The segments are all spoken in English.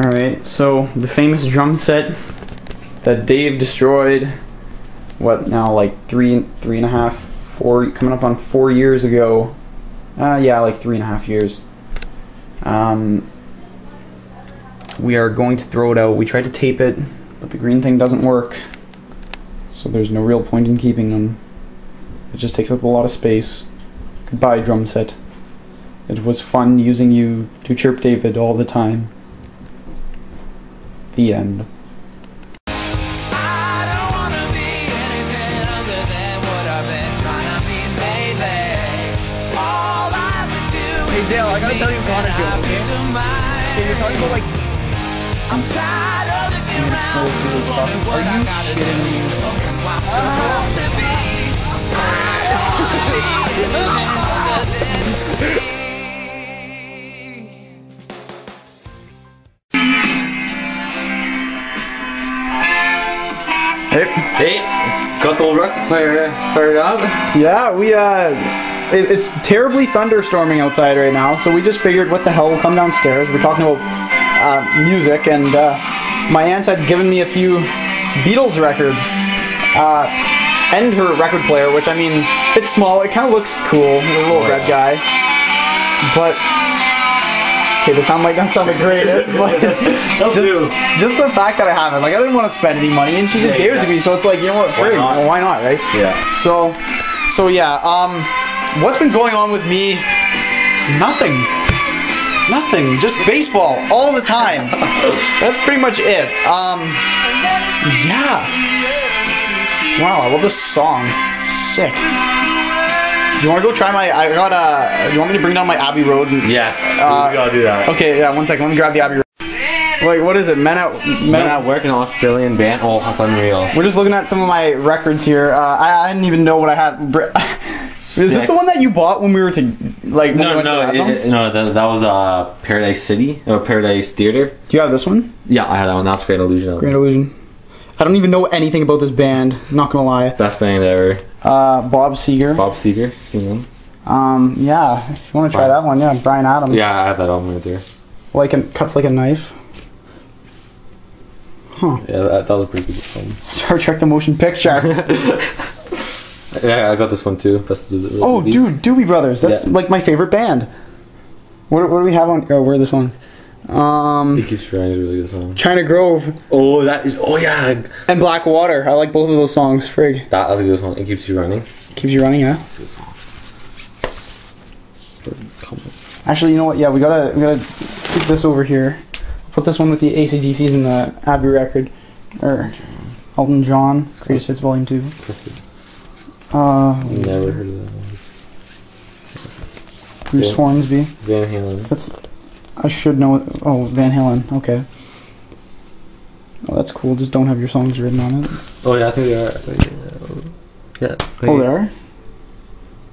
Alright, so the famous drum set that Dave destroyed, what now, like three, three and a half, four, coming up on four years ago. Uh, yeah, like three and a half years. Um, we are going to throw it out. We tried to tape it, but the green thing doesn't work. So there's no real point in keeping them. It just takes up a lot of space. Goodbye, drum set. It was fun using you to chirp David all the time. The end. I don't wanna be anything other than what I've been trying to be lately. All I have to do Hey is Dale, I gotta tell you a Connor joke, okay? peace of mind. Okay, you're talking about like I'm tired of looking around, who's wondering what I gotta do, I'm supposed to be. I don't wanna be anything other than me. Hey. Hey, got the old record player started up. Yeah, we uh, it, it's terribly thunderstorming outside right now, so we just figured, what the hell? We'll come downstairs. We're talking about uh, music, and uh, my aunt had given me a few Beatles records, uh, and her record player, which I mean, it's small. It kind of looks cool. The little red guy, but. Okay, this sound might not sound the greatest, but just, just the fact that I have it, like I didn't want to spend any money, and she just Yeah, gave it to me, so it's like, you know what, free, not? well, why not, right? Yeah. So, so yeah. Um, what's been going on with me? Nothing. Nothing. Just baseball all the time. That's pretty much it. Um, yeah. Wow, I love this song. Sick. You want to go try my? I got uh You want me to bring down my Abbey Road? And, Yes, Uh, we gotta do that. Okay, yeah. One second. Let me grab the Abbey Road. Like, what is it? Men at Men, Men at work, an Australian band. Oh, that's unreal. We're just looking at some of my records here. Uh, I, I didn't even know what I had. Br- Is this the one that you bought when we were to like? we No, no, it- no. That, that was uh, Paradise City or Paradise Theater. Do you have this one? Yeah, I had that one. That's Great Illusion. Great Illusion. I don't even know anything about this band. Not gonna lie. Best band ever. Uh, Bob Seger. Bob Seger, seen him? Um, yeah. If you want to try that one, yeah. Bryan Adams. Yeah, I have that album right there. Like a cuts like a knife. Huh. Yeah, that, that was a pretty good film. Star Trek: The Motion Picture. Yeah, I got this one too. Best of the oh, movies. dude, Doobie Brothers. That's Yeah. like my favorite band. What, what do we have on? Oh, where are the songs? Um, It keeps trying is a really good song. China Grove Oh, that is. Oh yeah, and Black Water. I like both of those songs. Frig. that's a good song. It keeps you running. Keeps you running, yeah. That's a good song. Actually, you know what? Yeah, we gotta we gotta keep this over here. Put this one with the ACDCs and the Abbey record, or Elton John, Greatest Hits Volume Two. Uh, Never heard of that one. Bruce Yeah. Hornsby. Van Halen. That's I should know. Oh, Van Halen. Okay. Oh, that's cool. Just don't have your songs written on it. Oh yeah, I think they are. I think they are. Yeah. Oh, they are.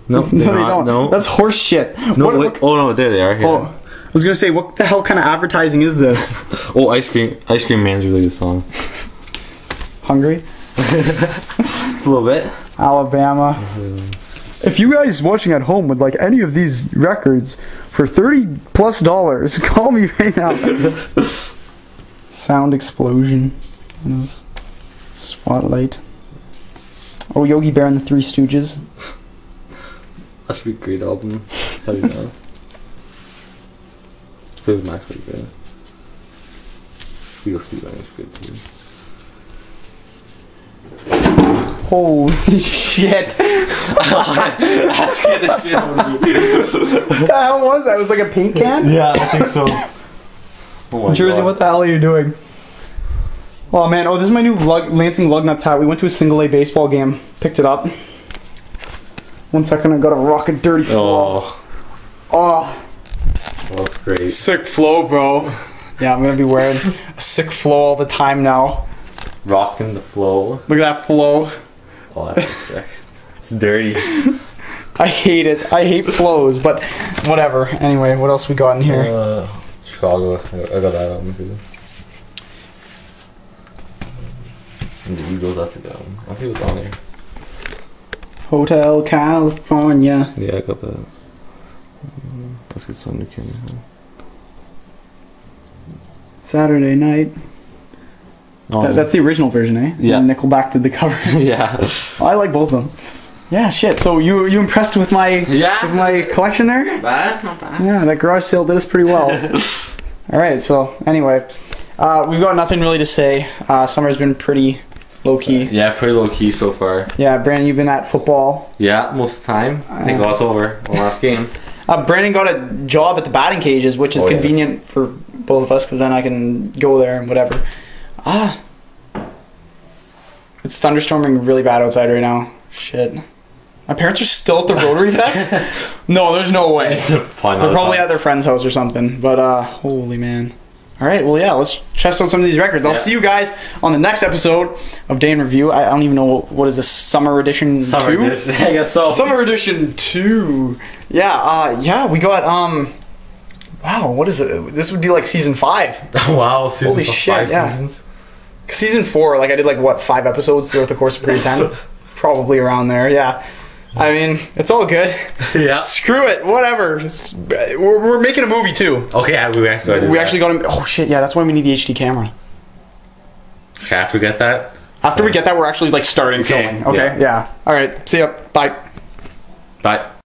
No, no, they don't. No. That's horse shit. no. What- wait. what- Oh no, there they are. Yeah. oh, I was gonna say, what the hell kind of advertising is this? Oh, ice cream. Ice cream man's really good song. Hungry, a little bit. Alabama. Mm-hmm. If you guys watching at home would like any of these records for thirty plus dollars, call me right now. Sound explosion. Spotlight. Oh, Yogi Bear and the Three Stooges. That should be a great album. Tell you that. Fleetwood Mac's pretty good. Eagle Speed is good too. Holy shit! That's good as shit. what the hell was that? It was like a paint can? Yeah, I think so. Oh Jersey, God. what the hell are you doing? Oh man, oh this is my new lug, Lansing Lugnuts hat. We went to a single A baseball game. Picked it up. One second, I got a rocket dirty flow. Oh, Oh, that's great. sick flow, bro. Yeah, I'm gonna be wearing a sick flow all the time now. Rocking the flow. Look at that flow. Oh, that's sick. It's dirty. I hate it. I hate flows, but whatever. Anyway, what else we got in here? Uh, Chicago. I got that album too. And the Eagles, that's a good album. I'll see what's on there. Hotel California. Yeah, I got that. Let's get some new King. Saturday Night. Oh, That- that's the original version, eh? Yeah. And Nickelback did the cover. yeah. I like both of them. Yeah, shit. So you you impressed with my Yeah. with my collection there? Bad, not bad. Yeah, that garage sale did us pretty well. All right. So anyway, uh, we've got nothing really to say. Uh, summer's been pretty low key. Yeah, pretty low key so far. Yeah, Brandon, you've been at football. Yeah, most of the time. I think Uh, over the last game. Uh, Brandon got a job at the batting cages, which is Oh, yes. convenient for both of us because then I can go there and whatever. Ah, it's thunderstorming really bad outside right now. Shit. My parents are still at the Rotary Fest. No, there's no way. They're probably at their friend's house or something. But uh, holy man. All right, well, yeah, let's test out some of these records. I'll Yeah. see you guys on the next episode of Day in Review. I, I don't even know what is this summer edition Summer two? edition. I guess so. Summer edition two. Yeah, uh, yeah, we got um. Wow, what is it? This would be like season five. wow, season Holy shit, five yeah. seasons. Season four, like I did like what five episodes throughout the course of grade ten, probably around there. Yeah, I mean it's all good. yeah. Screw it, whatever. We're, we're making a movie too. Okay, yeah, we actually got to We that. actually got him. Oh shit, yeah, that's why we need the HD camera. Okay, after we get that. After we get that, we're actually like starting Okay, filming. Okay, yeah. All right, see ya. Bye. Bye.